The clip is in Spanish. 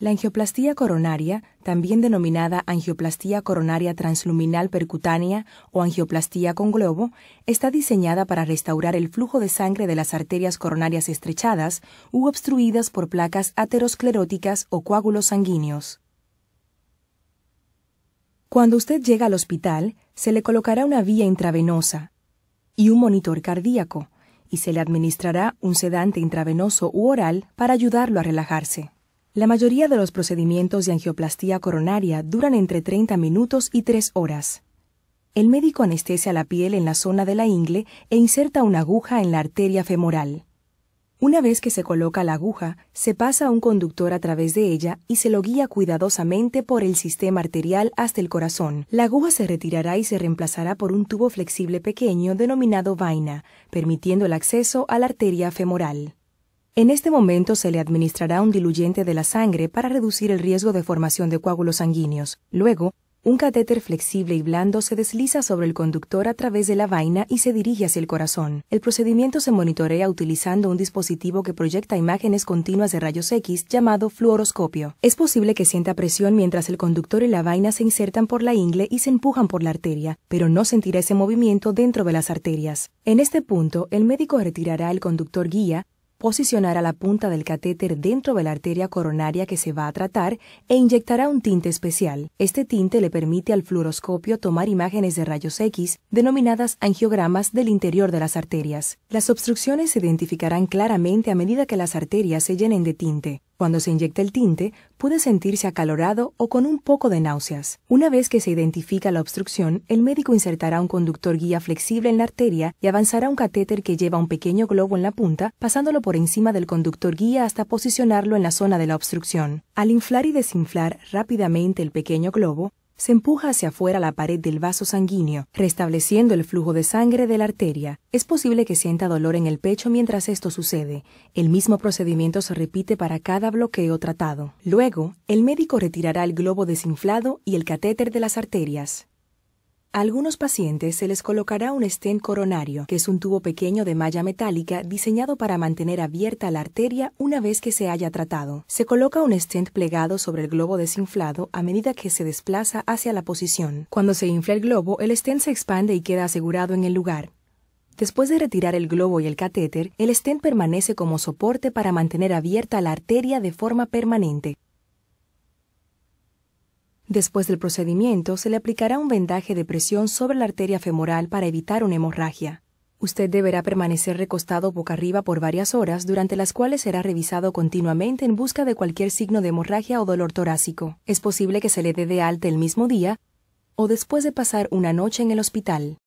La angioplastía coronaria, también denominada angioplastía coronaria transluminal percutánea o angioplastía con globo, está diseñada para restaurar el flujo de sangre de las arterias coronarias estrechadas u obstruidas por placas ateroscleróticas o coágulos sanguíneos. Cuando usted llega al hospital, se le colocará una vía intravenosa y un monitor cardíaco, y se le administrará un sedante intravenoso u oral para ayudarlo a relajarse. La mayoría de los procedimientos de angioplastía coronaria duran entre 30 minutos y 3 horas. El médico anestesia la piel en la zona de la ingle e inserta una aguja en la arteria femoral. Una vez que se coloca la aguja, se pasa un conductor a través de ella y se lo guía cuidadosamente por el sistema arterial hasta el corazón. La aguja se retirará y se reemplazará por un tubo flexible pequeño denominado vaina, permitiendo el acceso a la arteria femoral. En este momento se le administrará un diluyente de la sangre para reducir el riesgo de formación de coágulos sanguíneos. Luego, un catéter flexible y blando se desliza sobre el conductor a través de la vaina y se dirige hacia el corazón. El procedimiento se monitorea utilizando un dispositivo que proyecta imágenes continuas de rayos X llamado fluoroscopio. Es posible que sienta presión mientras el conductor y la vaina se insertan por la ingle y se empujan por la arteria, pero no sentirá ese movimiento dentro de las arterias. En este punto, el médico retirará el conductor guía posicionará la punta del catéter dentro de la arteria coronaria que se va a tratar e inyectará un tinte especial. Este tinte le permite al fluoroscopio tomar imágenes de rayos X denominadas angiogramas del interior de las arterias. Las obstrucciones se identificarán claramente a medida que las arterias se llenen de tinte. Cuando se inyecta el tinte, puede sentirse acalorado o con un poco de náuseas. Una vez que se identifica la obstrucción, el médico insertará un conductor guía flexible en la arteria y avanzará un catéter que lleva un pequeño globo en la punta, pasándolo por encima del conductor guía hasta posicionarlo en la zona de la obstrucción. Al inflar y desinflar rápidamente el pequeño globo, se empuja hacia afuera la pared del vaso sanguíneo, restableciendo el flujo de sangre de la arteria. Es posible que sienta dolor en el pecho mientras esto sucede. El mismo procedimiento se repite para cada bloqueo tratado. Luego, el médico retirará el globo desinflado y el catéter de las arterias. A algunos pacientes se les colocará un stent coronario, que es un tubo pequeño de malla metálica diseñado para mantener abierta la arteria una vez que se haya tratado. Se coloca un stent plegado sobre el globo desinflado a medida que se desplaza hacia la posición. Cuando se infla el globo, el stent se expande y queda asegurado en el lugar. Después de retirar el globo y el catéter, el stent permanece como soporte para mantener abierta la arteria de forma permanente. Después del procedimiento, se le aplicará un vendaje de presión sobre la arteria femoral para evitar una hemorragia. Usted deberá permanecer recostado boca arriba por varias horas, durante las cuales será revisado continuamente en busca de cualquier signo de hemorragia o dolor torácico. Es posible que se le dé de alta el mismo día o después de pasar una noche en el hospital.